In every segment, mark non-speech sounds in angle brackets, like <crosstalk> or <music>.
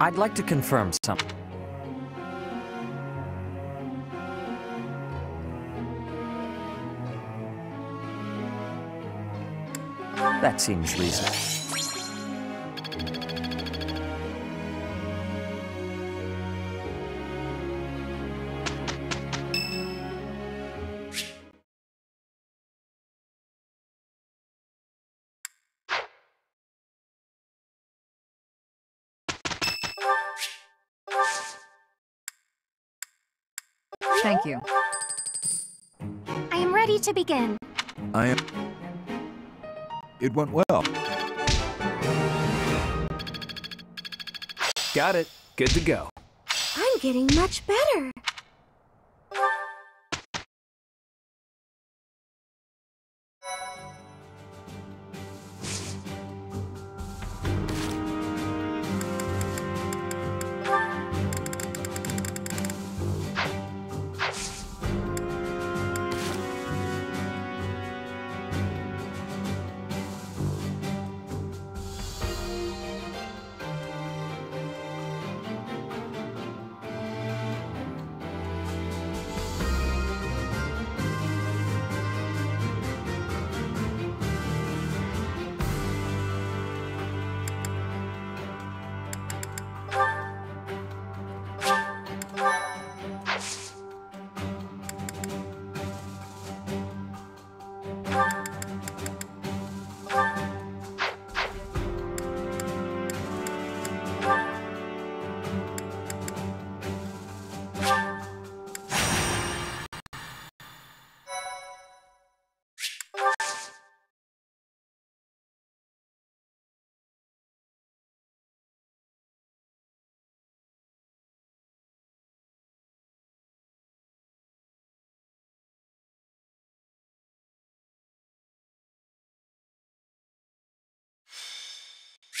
I'd like to confirm something. That seems reasonable. Thank you. I am ready to begin. I am... It went well. Got it. Good to go. I'm getting much better.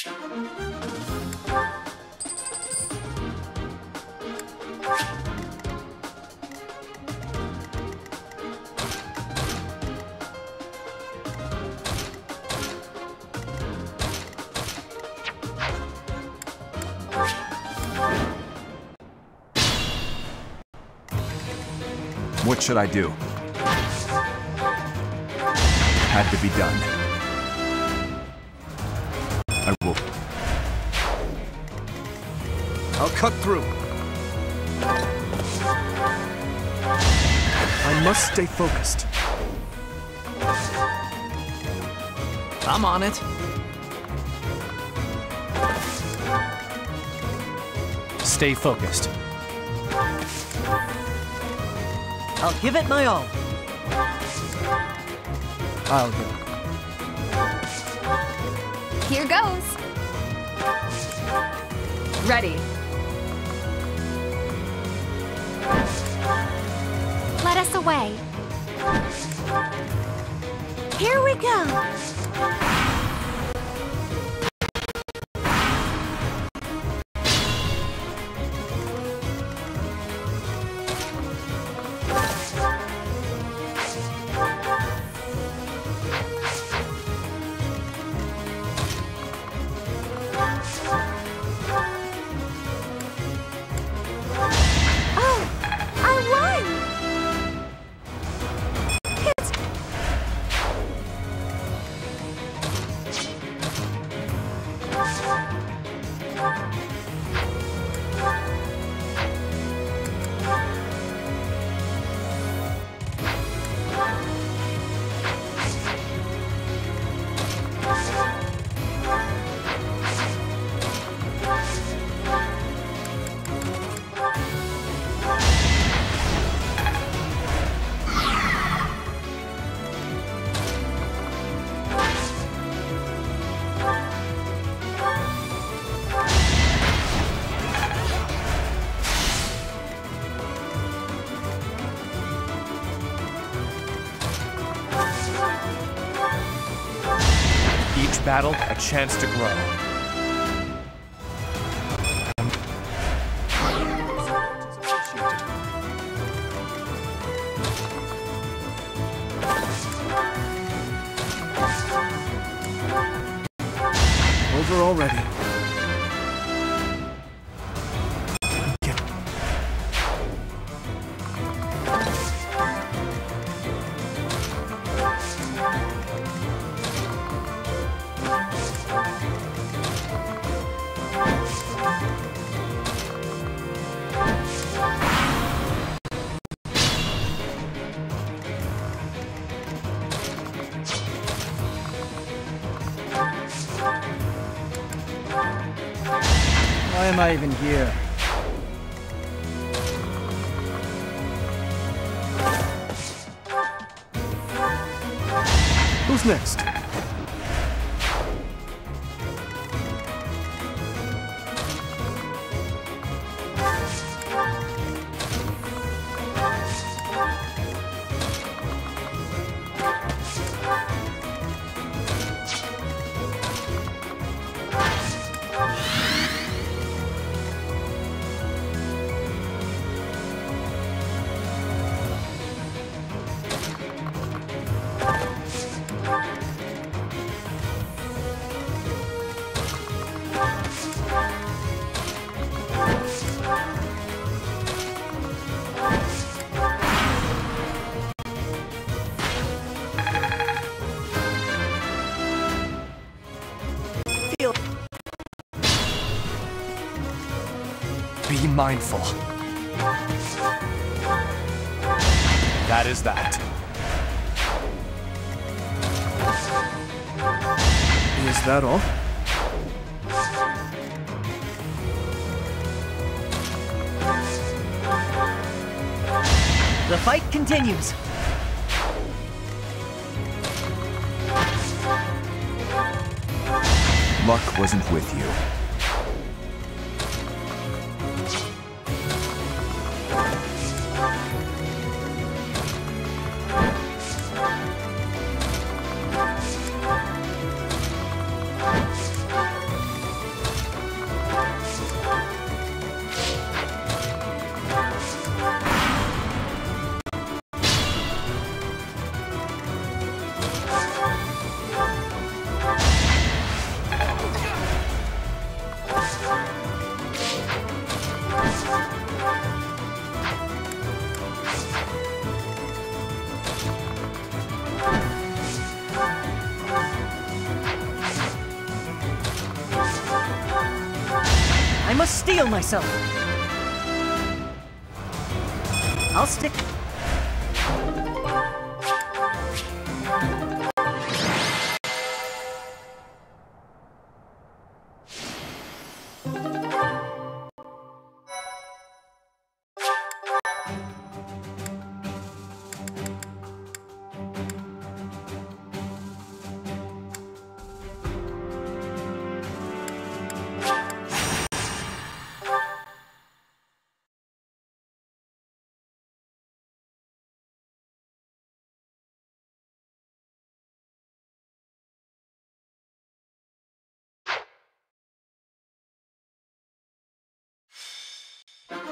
What should I do? Had to be done. I will. I'll cut through. I must stay focused. I'm on it. Stay focused. I'll give it my all. I'll go. Here goes. Ready. Let us away. Here we go. Battle, a chance to grow. Over already. Why am I even here? Who's next? Mindful. That is that. Is that all? The fight continues. Luck wasn't with you. Myself. I'll stick.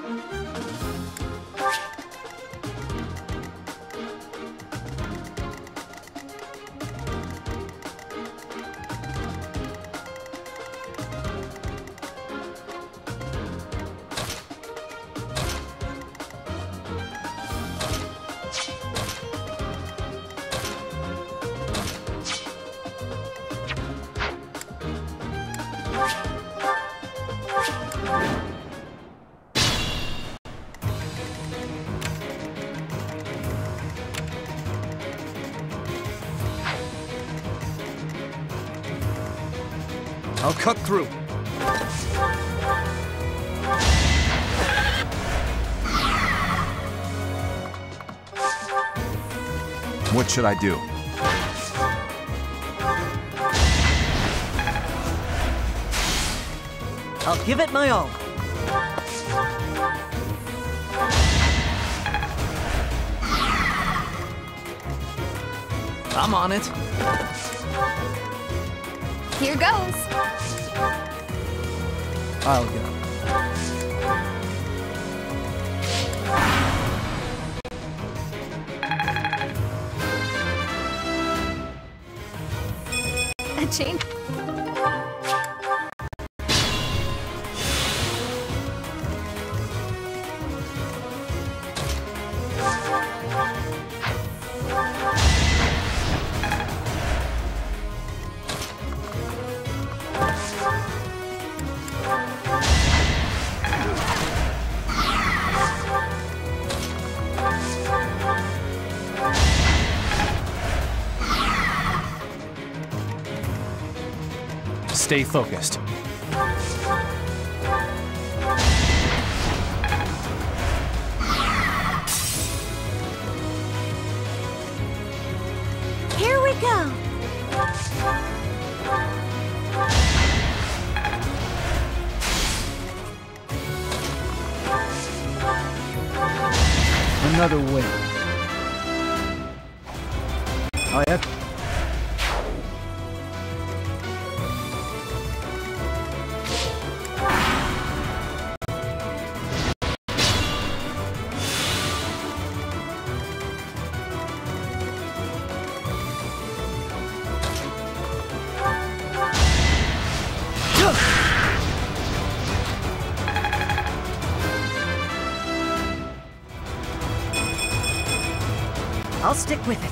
I'll cut through. What should I do? I'll give it my all. I'm on it. Here goes. I'll go. A chain. Stay focused. I'll stick with it.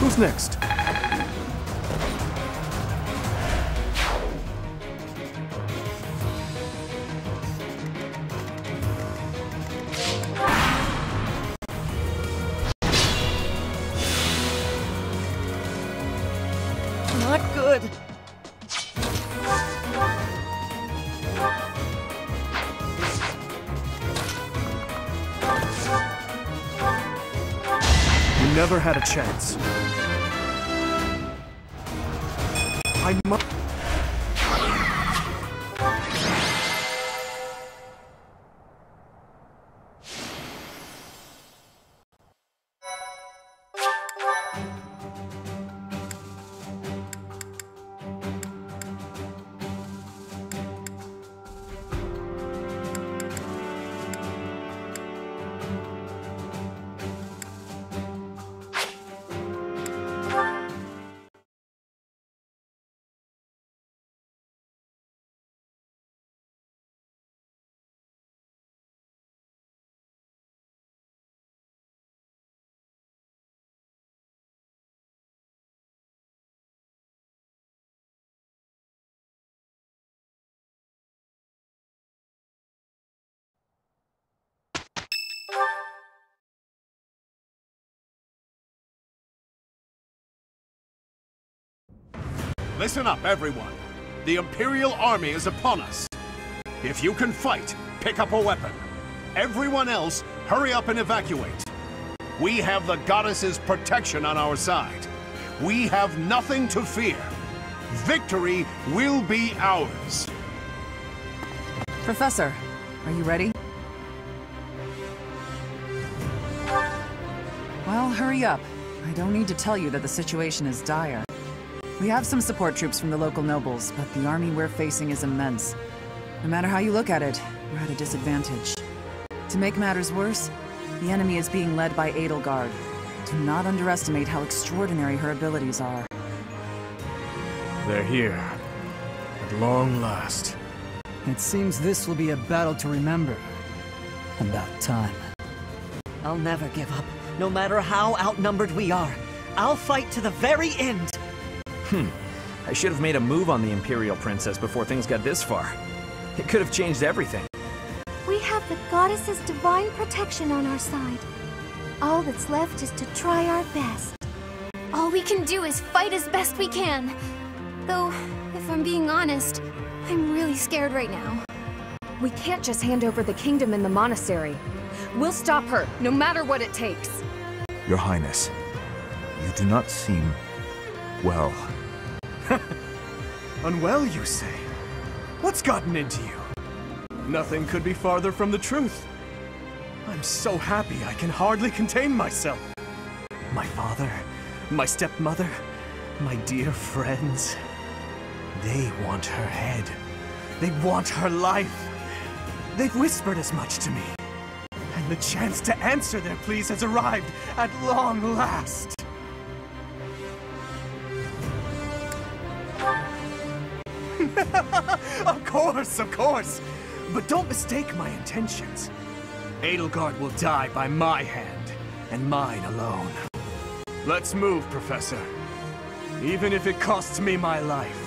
Who's next? Listen up, everyone. The Imperial Army is upon us. If you can fight, pick up a weapon. Everyone else, hurry up and evacuate. We have the Goddess's protection on our side. We have nothing to fear. Victory will be ours. Professor, are you ready? Well, hurry up. I don't need to tell you that the situation is dire. We have some support troops from the local nobles, but the army we're facing is immense. No matter how you look at it, we're at a disadvantage. To make matters worse, the enemy is being led by Edelgard. Do not underestimate how extraordinary her abilities are. They're here. At long last. It seems this will be a battle to remember. About time. I'll never give up, no matter how outnumbered we are. I'll fight to the very end. Hmm. I should have made a move on the Imperial Princess before things got this far. It could have changed everything. We have the goddess's divine protection on our side. All that's left is to try our best. All we can do is fight as best we can. Though, if I'm being honest, I'm really scared right now. We can't just hand over the kingdom and the monastery. We'll stop her, no matter what it takes. Your Highness, you do not seem well. <laughs> Unwell, you say? What's gotten into you? Nothing could be farther from the truth. I'm so happy I can hardly contain myself. My father, my stepmother, my dear friends. They want her head. They want her life. They've whispered as much to me. And the chance to answer their pleas has arrived at long last. Course, of course. But don't mistake my intentions. Edelgard will die by my hand, and mine alone. Let's move, Professor. Even if it costs me my life,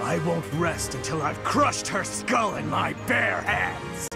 I won't rest until I've crushed her skull in my bare hands.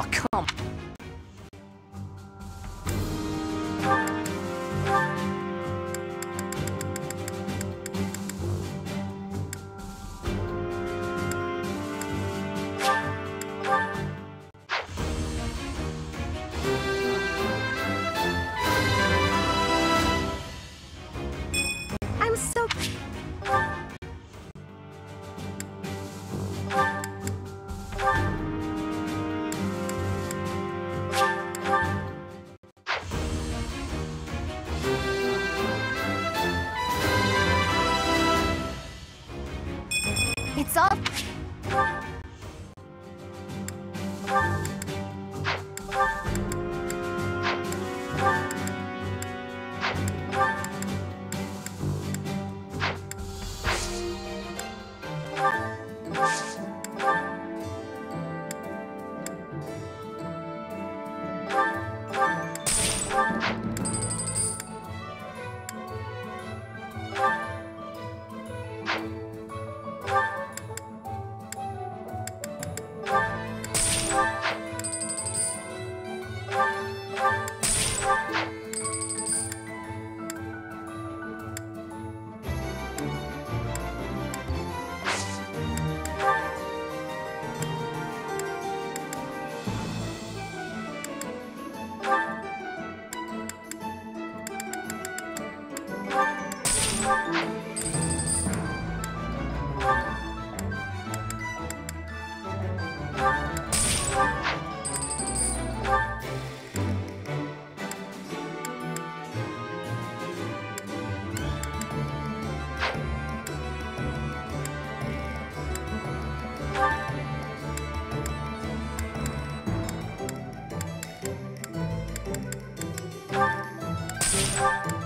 Oh, come. You.